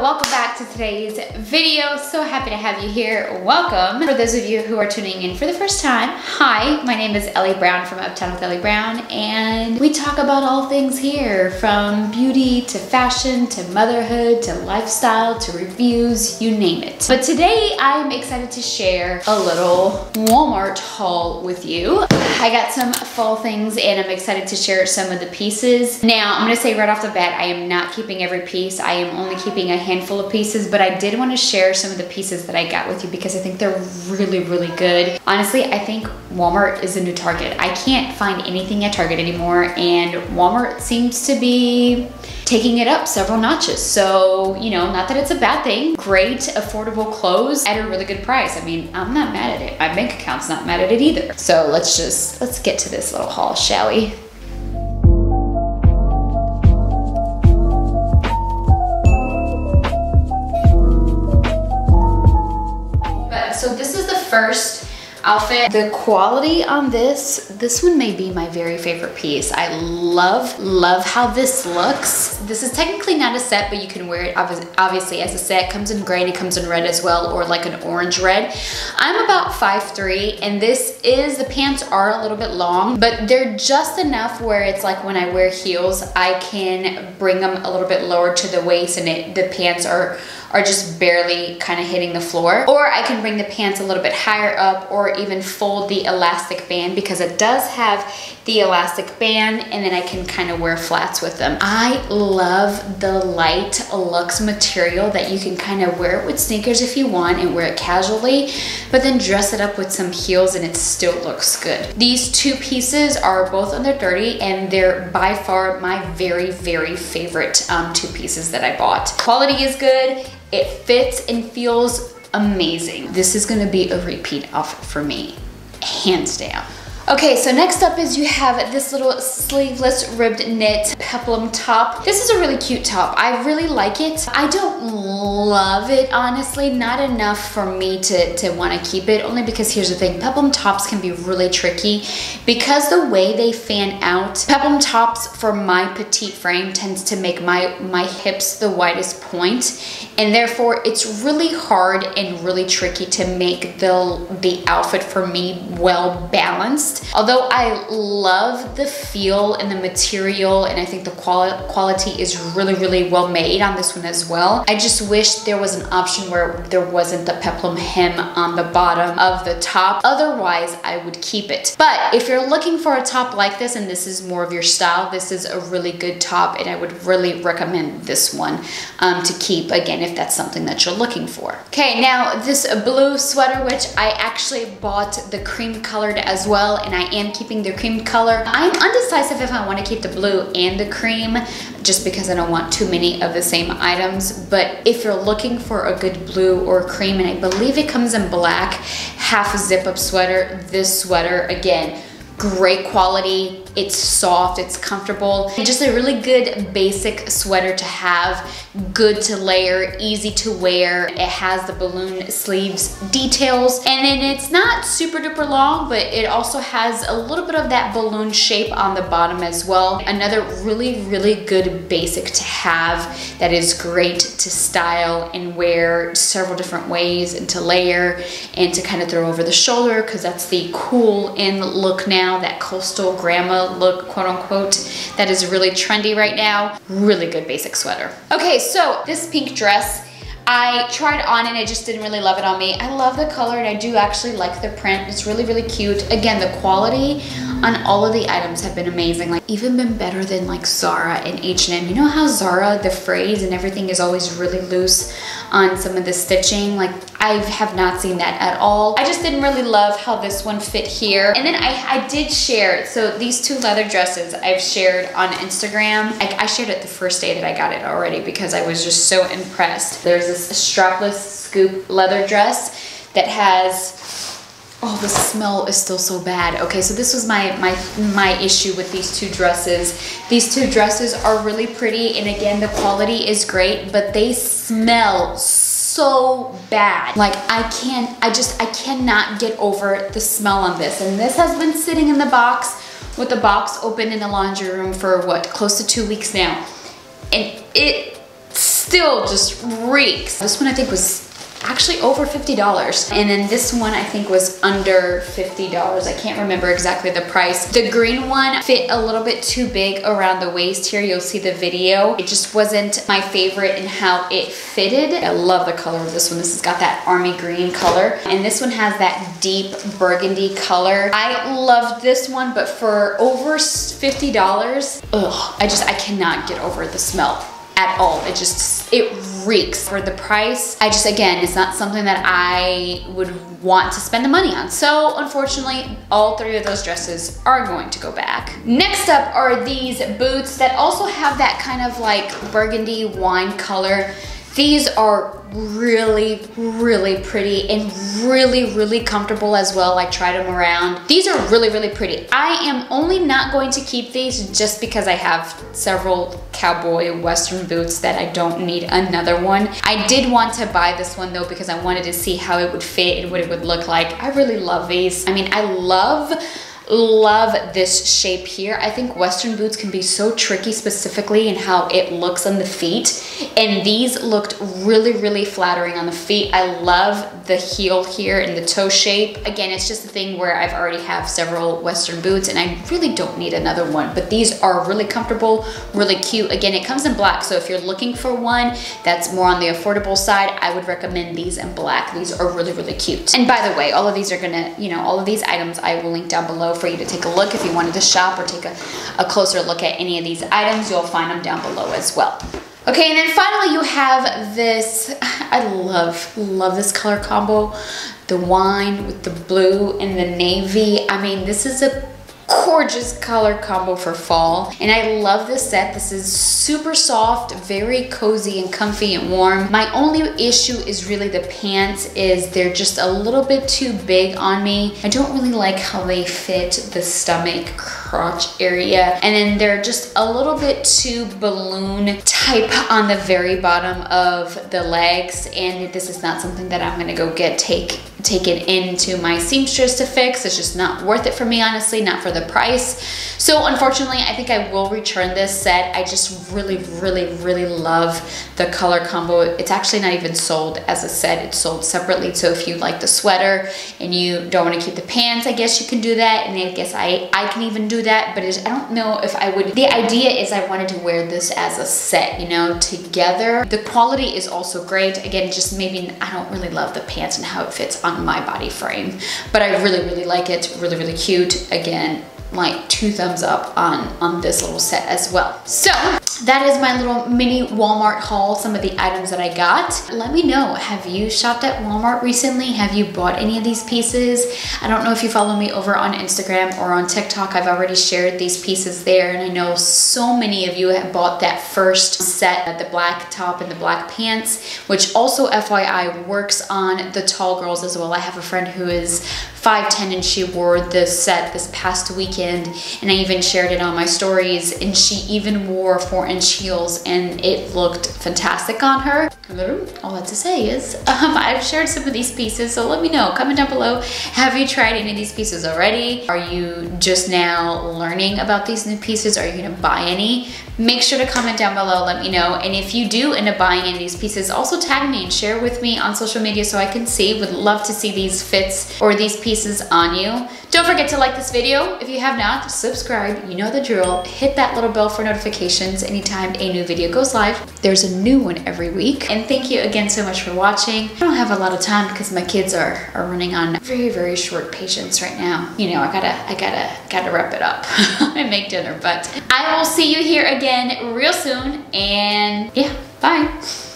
welcome back to today's video. So happy to have you here. Welcome. For those of you who are tuning in for the first time, hi, my name is Elly Brown from Uptown with Elly Brown, and we talk about all things here from beauty to fashion to motherhood to lifestyle to reviews, you name it. But today I'm excited to share a little Walmart haul with you. I got some fall things and I'm excited to share some of the pieces. Now, I'm gonna say right off the bat, I am not keeping every piece. I am only keeping a handful of pieces, but I did want to share some of the pieces that I got with you because I think they're really, really good. Honestly, I think Walmart is a new Target. I can't find anything at Target anymore, and Walmart seems to be taking it up several notches. So, you know, not that it's a bad thing. Great, affordable clothes at a really good price. I mean, I'm not mad at it. My bank account's not mad at it either. So let's just, let's get to this little haul, shall we? First outfit. The quality on this, this one may be my very favorite piece. I love, love how this looks. This is technically not a set, but you can wear it obviously as a set. It comes in gray and it comes in red as well, or like an orange red. I'm about 5'3", and this is, the pants are a little bit long, but they're just enough where it's like when I wear heels, I can bring them a little bit lower to the waist and it, the pants are are just barely kind of hitting the floor. Or I can bring the pants a little bit higher up or even fold the elastic band because it does have the elastic band and then I can kind of wear flats with them. I love the light luxe material that you can kind of wear it with sneakers if you want and wear it casually, but then dress it up with some heels and it still looks good. These two pieces are both under 30 and they're by far my very, very favorite um, two pieces that I bought. Quality is good it fits and feels amazing. This is gonna be a repeat off for me, hands down. Okay, so next up is you have this little sleeveless ribbed knit peplum top. This is a really cute top. I really like it. I don't love it, honestly. Not enough for me to, to want to keep it, only because here's the thing. Peplum tops can be really tricky because the way they fan out, peplum tops for my petite frame tends to make my, my hips the widest point, and therefore it's really hard and really tricky to make the, the outfit for me well balanced. Although I love the feel and the material and I think the quali quality is really, really well made on this one as well. I just wish there was an option where there wasn't the peplum hem on the bottom of the top. Otherwise, I would keep it. But if you're looking for a top like this and this is more of your style, this is a really good top and I would really recommend this one um, to keep, again, if that's something that you're looking for. Okay, now this blue sweater, which I actually bought the cream colored as well and I am keeping the cream color. I'm undecisive if I want to keep the blue and the cream just because I don't want too many of the same items. But if you're looking for a good blue or cream, and I believe it comes in black, half a zip up sweater, this sweater, again, great quality. It's soft, it's comfortable. Just a really good basic sweater to have, good to layer, easy to wear. It has the balloon sleeves details and then it's not super duper long, but it also has a little bit of that balloon shape on the bottom as well. Another really, really good basic to have that is great to style and wear several different ways and to layer and to kind of throw over the shoulder because that's the cool in look now, that coastal grandma look, quote unquote, that is really trendy right now. Really good basic sweater. Okay, so this pink dress, I tried on and I just didn't really love it on me. I love the color and I do actually like the print. It's really, really cute. Again, the quality on all of the items have been amazing. Like even been better than like Zara and H&M. You know how Zara, the phrase and everything is always really loose on some of the stitching? Like I have not seen that at all. I just didn't really love how this one fit here. And then I, I did share, so these two leather dresses I've shared on Instagram. I, I shared it the first day that I got it already because I was just so impressed. There's this strapless scoop leather dress that has Oh, the smell is still so bad. Okay, so this was my, my, my issue with these two dresses. These two dresses are really pretty, and again, the quality is great, but they smell so bad. Like, I can't, I just, I cannot get over the smell on this. And this has been sitting in the box with the box open in the laundry room for what, close to two weeks now. And it still just reeks. This one I think was actually over $50. And then this one I think was under $50. I can't remember exactly the price. The green one fit a little bit too big around the waist here. You'll see the video. It just wasn't my favorite in how it fitted. I love the color of this one. This has got that army green color. And this one has that deep burgundy color. I love this one, but for over $50, ugh, I just, I cannot get over the smell at all. It just, it reeks for the price. I just, again, it's not something that I would want to spend the money on. So unfortunately, all three of those dresses are going to go back. Next up are these boots that also have that kind of like burgundy wine color. These are really, really pretty and really, really comfortable as well. I tried them around. These are really, really pretty. I am only not going to keep these just because I have several cowboy western boots that I don't need another one. I did want to buy this one though because I wanted to see how it would fit and what it would look like. I really love these. I mean, I love love this shape here. I think Western boots can be so tricky specifically in how it looks on the feet. And these looked really, really flattering on the feet. I love the heel here and the toe shape. Again, it's just a thing where I've already have several Western boots and I really don't need another one, but these are really comfortable, really cute. Again, it comes in black. So if you're looking for one that's more on the affordable side, I would recommend these in black. These are really, really cute. And by the way, all of these are gonna, you know, all of these items I will link down below for you to take a look. If you wanted to shop or take a, a closer look at any of these items, you'll find them down below as well. Okay, and then finally you have this, I love, love this color combo. The wine with the blue and the navy. I mean, this is a gorgeous color combo for fall. And I love this set. This is super soft, very cozy and comfy and warm. My only issue is really the pants is they're just a little bit too big on me. I don't really like how they fit the stomach crotch area. And then they're just a little bit too balloon type on the very bottom of the legs. And this is not something that I'm gonna go get take taken into my seamstress to fix. It's just not worth it for me, honestly, not for the price. So unfortunately, I think I will return this set. I just really, really, really love the color combo. It's actually not even sold as a set. It's sold separately. So if you like the sweater and you don't want to keep the pants, I guess you can do that. And I guess I, I can even do that, but I don't know if I would. The idea is I wanted to wear this as a set, you know, together. The quality is also great. Again, just maybe I don't really love the pants and how it fits on my body frame, but I really, really like it. Really, really cute. Again, like two thumbs up on, on this little set as well. So that is my little mini Walmart haul, some of the items that I got. Let me know, have you shopped at Walmart recently? Have you bought any of these pieces? I don't know if you follow me over on Instagram or on TikTok. I've already shared these pieces there and I know so many of you have bought that first set, uh, the black top and the black pants, which also FYI works on the tall girls as well. I have a friend who is 5'10 and she wore this set this past weekend and I even shared it on my stories and she even wore four inch heels and it looked fantastic on her. All that to say is um, I've shared some of these pieces so let me know, comment down below. Have you tried any of these pieces already? Are you just now learning about these new pieces? Are you gonna buy any? Make sure to comment down below, let me know. And if you do end up buying any of these pieces, also tag me and share with me on social media so I can see. Would love to see these fits or these pieces on you. Don't forget to like this video. If you have not, subscribe. You know the drill. Hit that little bell for notifications anytime a new video goes live. There's a new one every week. And thank you again so much for watching. I don't have a lot of time because my kids are, are running on very, very short patience right now. You know, I gotta, I gotta, gotta wrap it up and make dinner. But I will see you here again real soon. And yeah, bye.